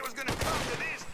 it was gonna come to this.